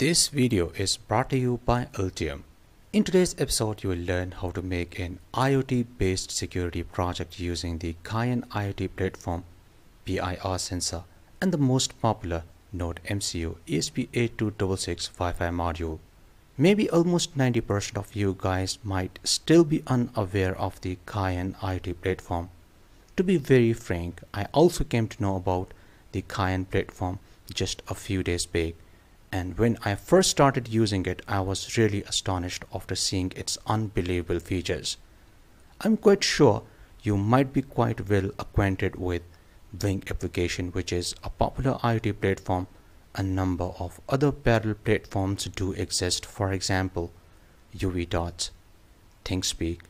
This video is brought to you by Altium. In today's episode, you will learn how to make an IoT-based security project using the Cayenne IoT platform, PIR sensor, and the most popular Node MCU ESP8266 Wi-Fi module. Maybe almost 90% of you guys might still be unaware of the Cayenne IoT platform. To be very frank, I also came to know about the Cayenne platform just a few days back and when I first started using it I was really astonished after seeing its unbelievable features. I'm quite sure you might be quite well acquainted with Blynk application which is a popular IoT platform. A number of other parallel platforms do exist for example Ubidots, ThingSpeak,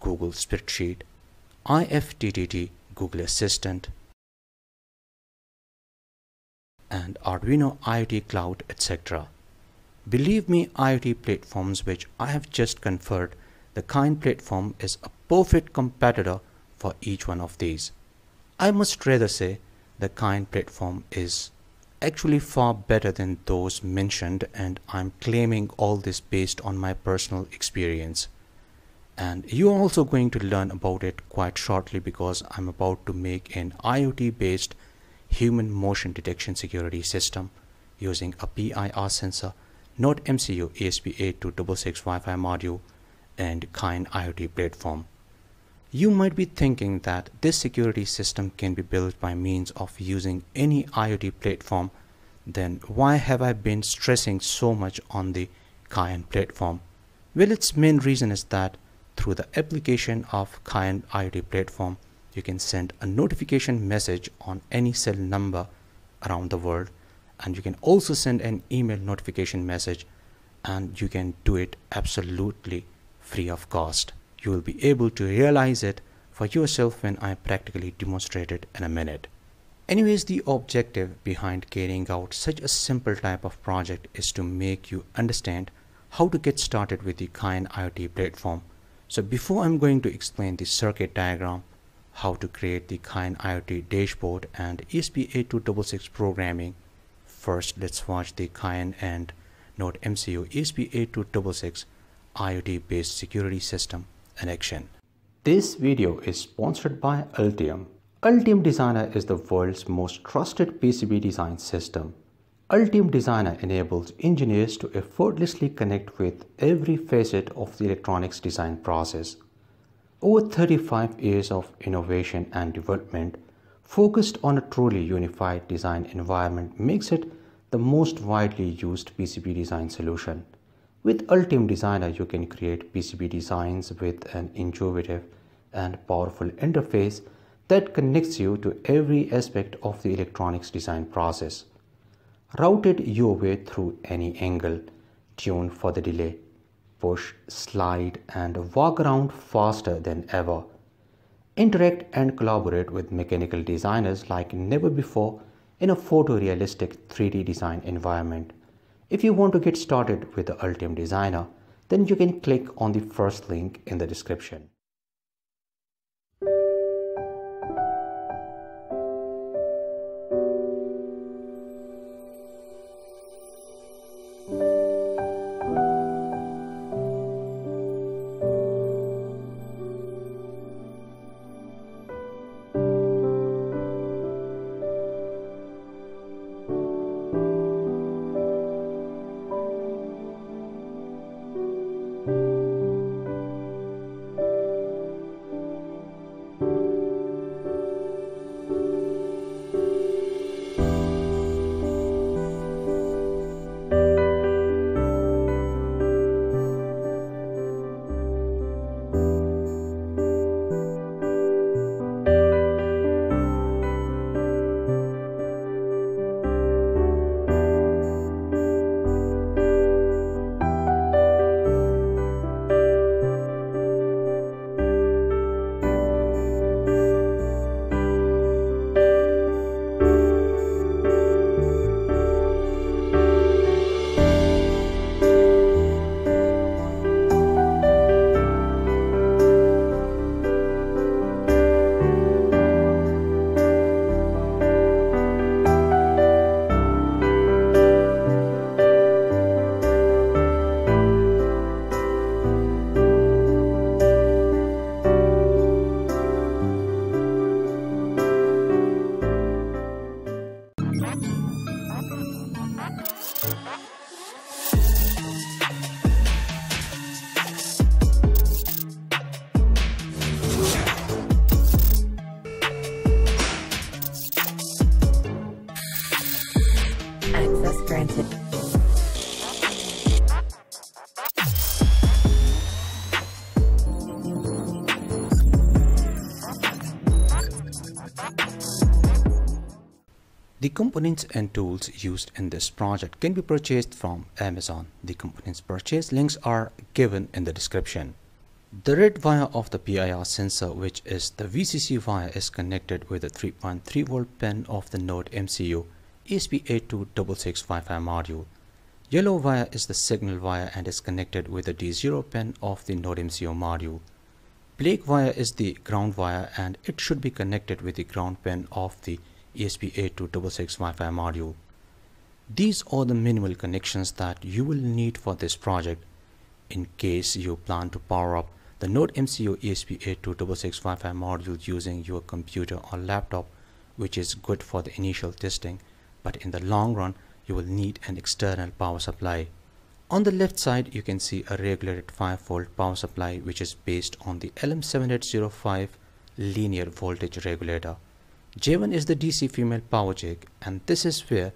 Google Spreadsheet, IFTTT, Google Assistant, and Arduino IoT Cloud etc. Believe me IoT platforms which I have just conferred the Cayenne platform is a perfect competitor for each one of these. I must rather say the Cayenne platform is actually far better than those mentioned and I'm claiming all this based on my personal experience. And you are also going to learn about it quite shortly because I'm about to make an IoT based human motion detection security system using a PIR sensor, Node MCU ESP8266 Wi-Fi module, and Cayenne IoT platform. You might be thinking that this security system can be built by means of using any IoT platform, then why have I been stressing so much on the Cayenne platform? Well, its main reason is that through the application of Cayenne IoT platform, you can send a notification message on any cell number around the world and you can also send an email notification message and you can do it absolutely free of cost. You will be able to realize it for yourself when I practically demonstrate it in a minute. Anyways, the objective behind carrying out such a simple type of project is to make you understand how to get started with the Cayenne IoT platform. So before I'm going to explain the circuit diagram, how to create the Cayenne IoT dashboard and ESP8266 programming. First, let's watch the Cayenne and Node MCU ESP8266 IoT based security system in action. This video is sponsored by Altium. Altium Designer is the world's most trusted PCB design system. Altium Designer enables engineers to effortlessly connect with every facet of the electronics design process over 35 years of innovation and development focused on a truly unified design environment makes it the most widely used PCB design solution. With Altium Designer, you can create PCB designs with an intuitive and powerful interface that connects you to every aspect of the electronics design process. Routed your way through any angle, tune for the delay, push, slide, and walk around faster than ever. Interact and collaborate with mechanical designers like never before in a photorealistic 3D design environment. If you want to get started with the Altium Designer, then you can click on the first link in the description. Components and tools used in this project can be purchased from Amazon. The components purchase links are given in the description. The red wire of the PIR sensor which is the VCC wire is connected with the 3.3 volt pin of the Node MCU ESP8266 Wi-Fi module. Yellow wire is the signal wire and is connected with the D0 pin of the Node MCU module. Black wire is the ground wire and it should be connected with the ground pin of the ESP8266 Wi-Fi module. These are the minimal connections that you will need for this project. In case you plan to power up the Node MCU ESP8266 Wi-Fi module using your computer or laptop, which is good for the initial testing, but in the long run, you will need an external power supply. On the left side, you can see a regulated 5 volt power supply which is based on the LM7805 linear voltage regulator. J1 is the DC female power jack and this is where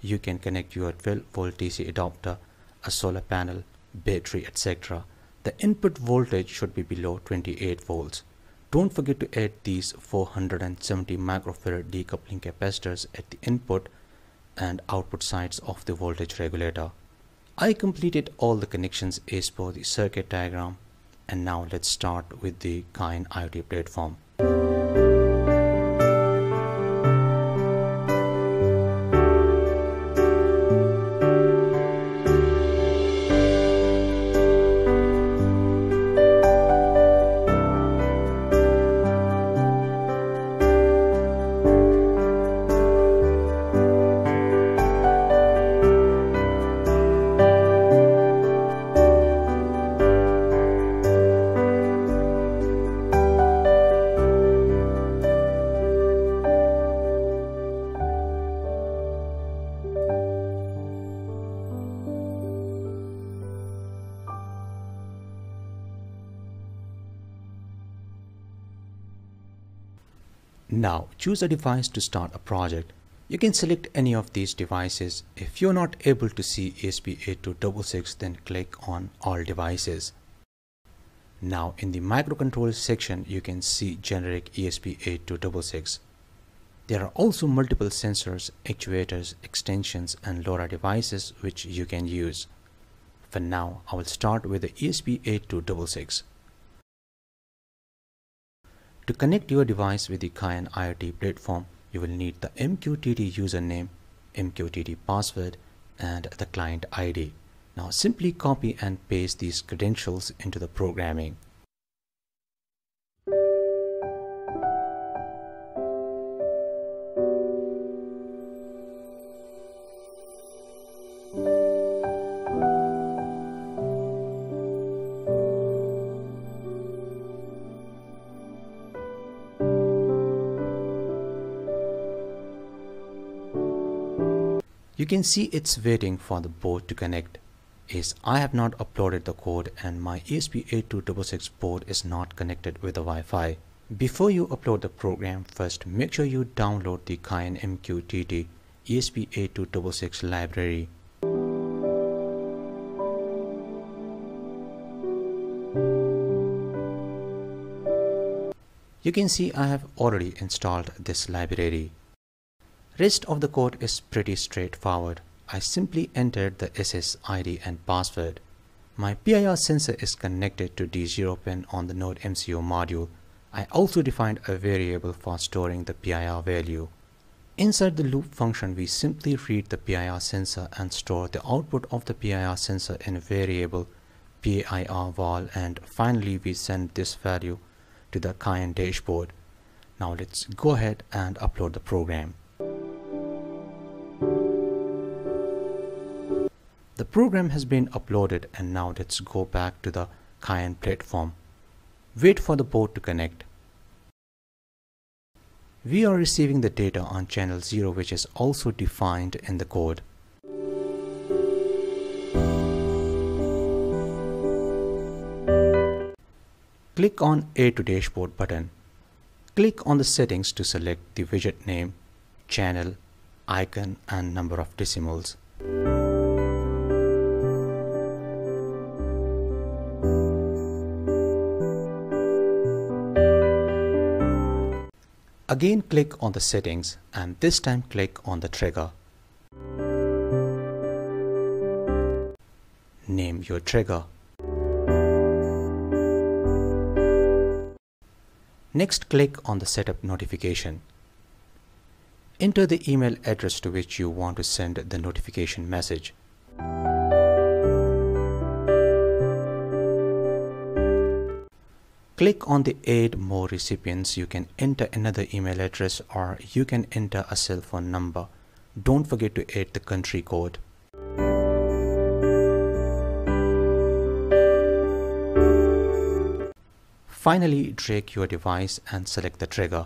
you can connect your 12 volt DC adapter, a solar panel, battery, etc. The input voltage should be below 28 volts. Don't forget to add these 470 microfarad decoupling capacitors at the input and output sides of the voltage regulator. I completed all the connections as per the circuit diagram and now let's start with the Cayenne IoT platform. Now choose a device to start a project. You can select any of these devices. If you're not able to see ESP8266 then click on all devices. Now in the microcontroller section you can see generic ESP8266. There are also multiple sensors, actuators, extensions and LoRa devices which you can use. For now I will start with the ESP8266. To connect your device with the Cayenne IoT platform, you will need the MQTT username, MQTT password, and the client ID. Now simply copy and paste these credentials into the programming. You can see it's waiting for the board to connect. Is I have not uploaded the code and my ESP8266 board is not connected with the Wi-Fi. Before you upload the program, first make sure you download the Cayenne MQTT ESP8266 library. You can see I have already installed this library. Rest of the code is pretty straightforward. I simply entered the SSID and password. My PIR sensor is connected to D0 pin on the Node MCU module. I also defined a variable for storing the PIR value. Inside the loop function, we simply read the PIR sensor and store the output of the PIR sensor in a variable PIR val and finally we send this value to the Cayenne dashboard. Now let's go ahead and upload the program. The program has been uploaded and now let's go back to the Cayenne platform. Wait for the board to connect. We are receiving the data on channel 0 which is also defined in the code. Click on A to Dashboard button. Click on the settings to select the widget name, channel, icon and number of decimals. Again click on the settings and this time click on the trigger. Name your trigger. Next click on the setup notification. Enter the email address to which you want to send the notification message. Click on the add more recipients. You can enter another email address or you can enter a cell phone number. Don't forget to add the country code. Finally, drag your device and select the trigger.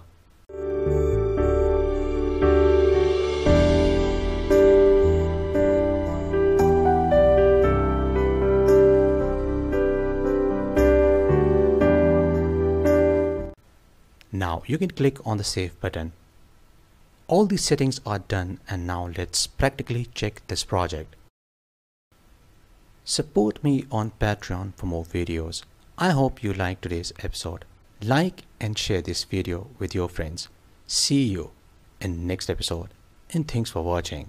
You can click on the save button. All these settings are done and now let's practically check this project. Support me on Patreon for more videos. I hope you liked today's episode. Like and share this video with your friends. See you in next episode and thanks for watching.